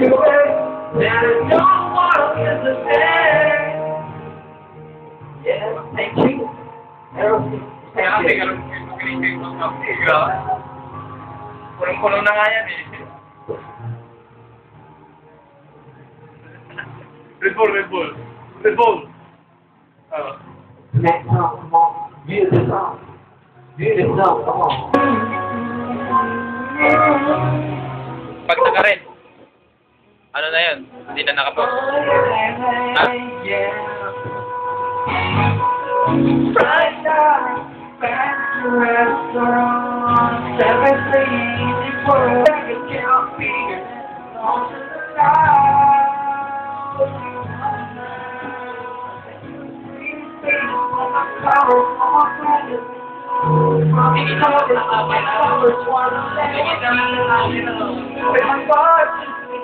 you away. There is no one in the day. Yeah, thank you. Kaya ang tigal ang pinipig mo sa tiga. Kulong-kulong na nga yan eh. Red Bull, Red Bull. Red Bull. Uh. Next song, come on. Beautiful song. Beautiful song, come on. Hindi na nakapost. Ha? Thank you.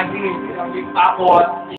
saging, isang big pakot,